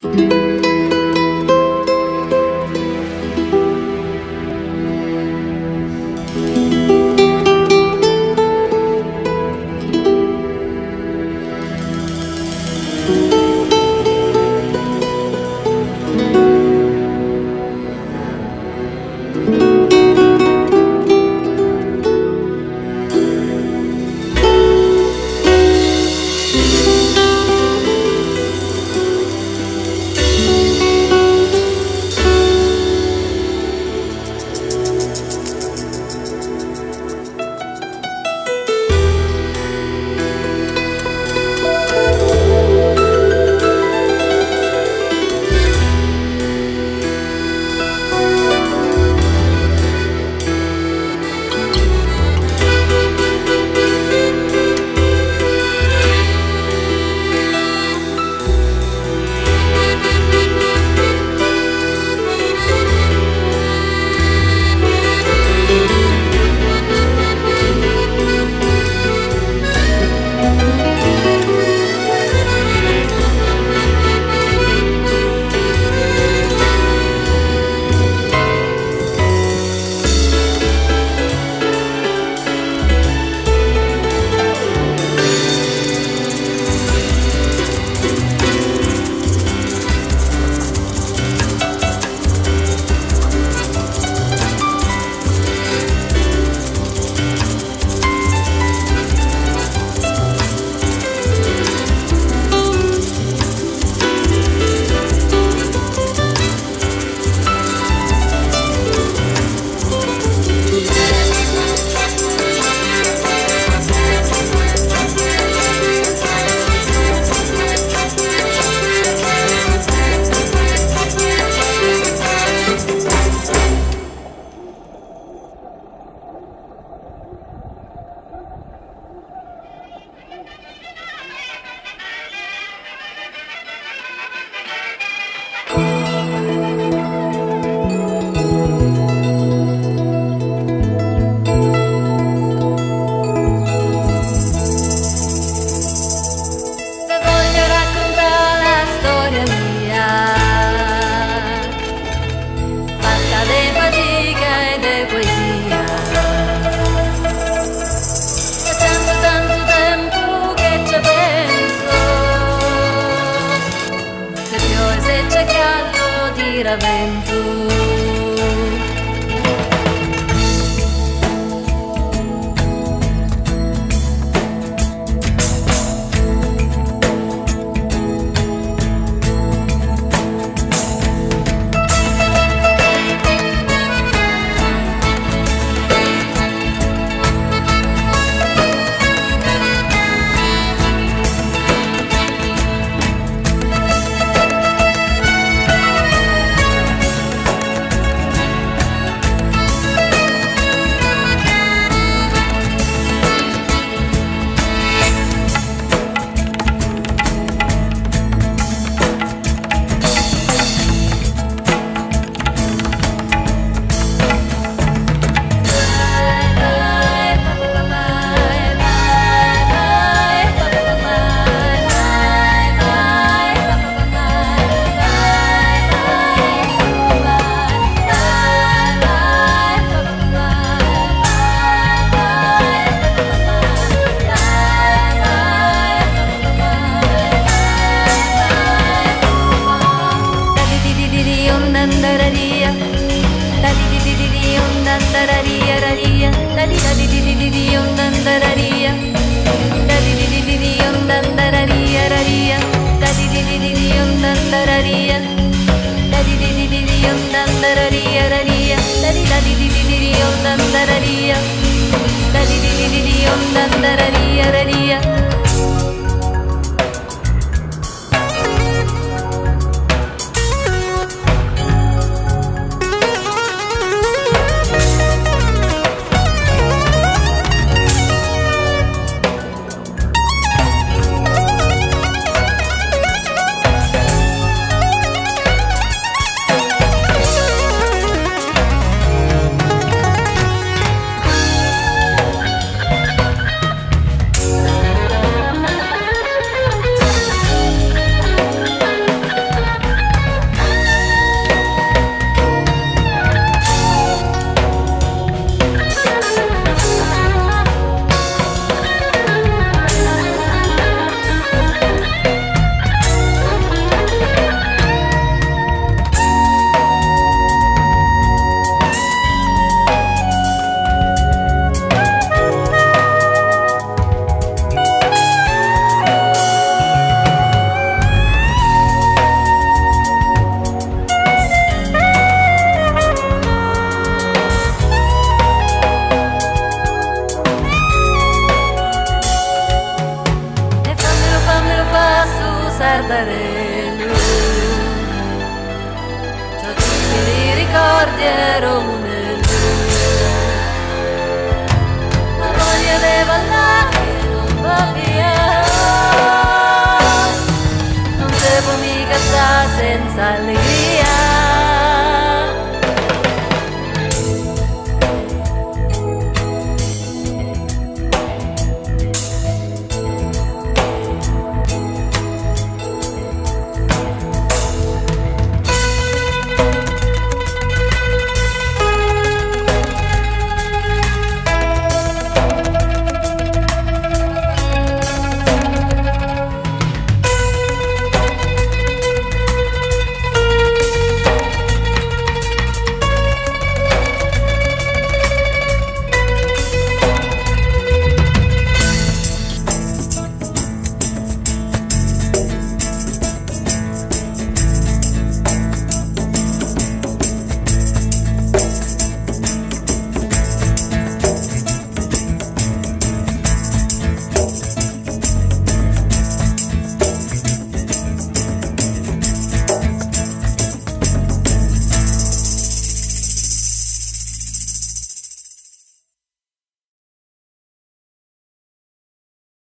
Te caldo da di di di di di